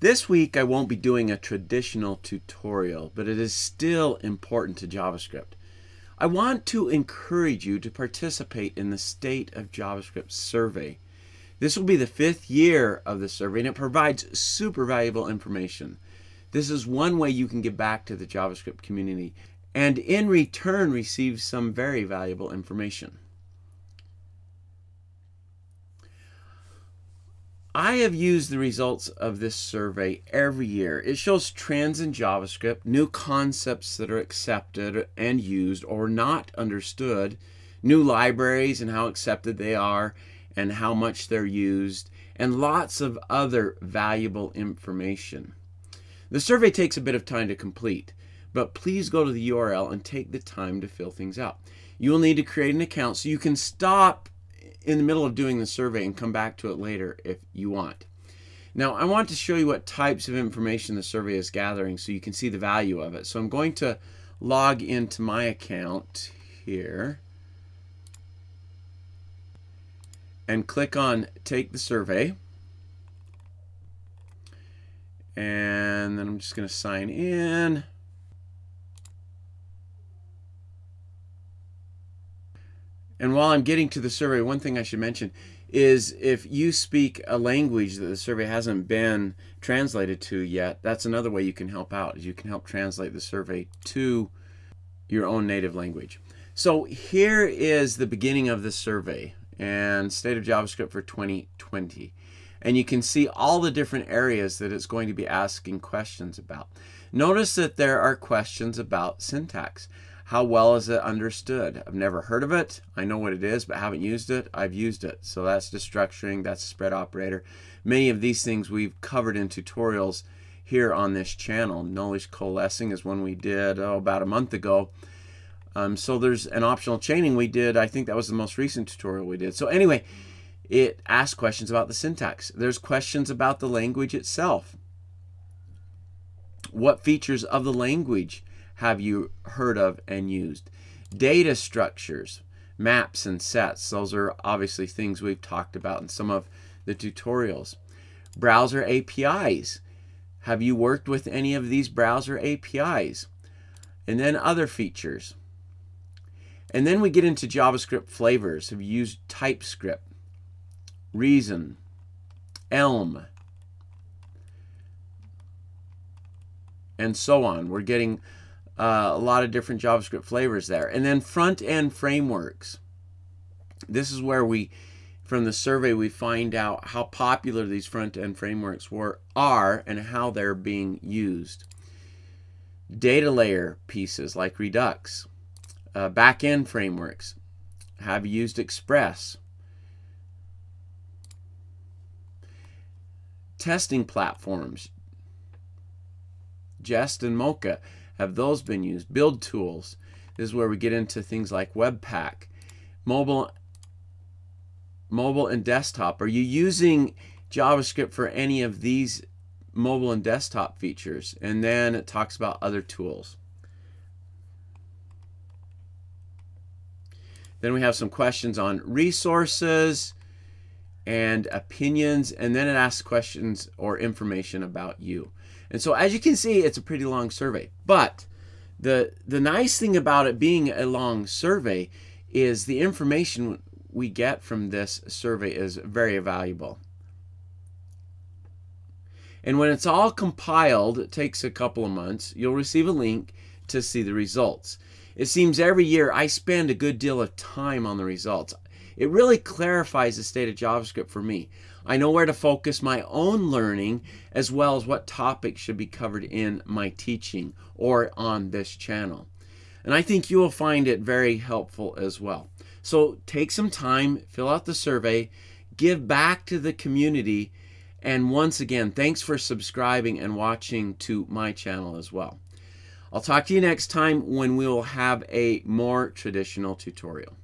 This week I won't be doing a traditional tutorial, but it is still important to JavaScript. I want to encourage you to participate in the State of JavaScript survey. This will be the fifth year of the survey and it provides super valuable information. This is one way you can give back to the JavaScript community and in return receive some very valuable information. I have used the results of this survey every year. It shows trends in JavaScript, new concepts that are accepted and used or not understood, new libraries and how accepted they are and how much they're used, and lots of other valuable information. The survey takes a bit of time to complete, but please go to the URL and take the time to fill things out. You will need to create an account so you can stop in the middle of doing the survey and come back to it later if you want. Now, I want to show you what types of information the survey is gathering so you can see the value of it. So I'm going to log into my account here and click on Take the Survey. And then I'm just going to sign in. And while I'm getting to the survey, one thing I should mention is if you speak a language that the survey hasn't been translated to yet, that's another way you can help out. Is you can help translate the survey to your own native language. So here is the beginning of the survey and state of JavaScript for 2020. And you can see all the different areas that it's going to be asking questions about. Notice that there are questions about syntax. How well is it understood? I've never heard of it. I know what it is, but haven't used it. I've used it. So that's destructuring, that's spread operator. Many of these things we've covered in tutorials here on this channel. Nullish coalescing is one we did oh, about a month ago. Um, so there's an optional chaining we did. I think that was the most recent tutorial we did. So anyway, it asks questions about the syntax. There's questions about the language itself. What features of the language have you heard of and used? Data structures, maps and sets. Those are obviously things we've talked about in some of the tutorials. Browser APIs. Have you worked with any of these browser APIs? And then other features. And then we get into JavaScript flavors. Have you used TypeScript, Reason, Elm, and so on? We're getting uh, a lot of different JavaScript flavors there. And then front end frameworks. This is where we, from the survey, we find out how popular these front end frameworks were, are and how they're being used. Data layer pieces like Redux. Uh, back end frameworks. Have used Express. Testing platforms. Jest and Mocha have those been used? Build tools. This is where we get into things like Webpack. Mobile, mobile and desktop. Are you using JavaScript for any of these mobile and desktop features? And then it talks about other tools. Then we have some questions on resources and opinions, and then it asks questions or information about you. And so as you can see, it's a pretty long survey. But the the nice thing about it being a long survey is the information we get from this survey is very valuable. And when it's all compiled, it takes a couple of months, you'll receive a link to see the results. It seems every year I spend a good deal of time on the results. It really clarifies the state of JavaScript for me. I know where to focus my own learning as well as what topics should be covered in my teaching or on this channel. And I think you will find it very helpful as well. So take some time, fill out the survey, give back to the community, and once again, thanks for subscribing and watching to my channel as well. I'll talk to you next time when we will have a more traditional tutorial.